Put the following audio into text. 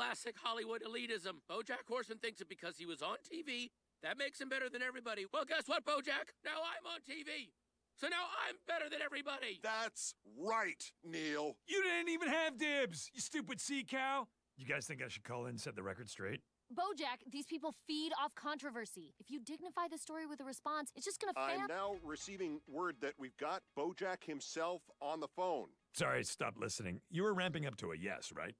Classic Hollywood elitism. Bojack Horseman thinks that because he was on TV, that makes him better than everybody. Well, guess what, Bojack? Now I'm on TV. So now I'm better than everybody. That's right, Neal. You didn't even have dibs, you stupid sea cow. You guys think I should call in and set the record straight? Bojack, these people feed off controversy. If you dignify the story with a response, it's just gonna fail. I'm now receiving word that we've got Bojack himself on the phone. Sorry, stop listening. You were ramping up to a yes, right?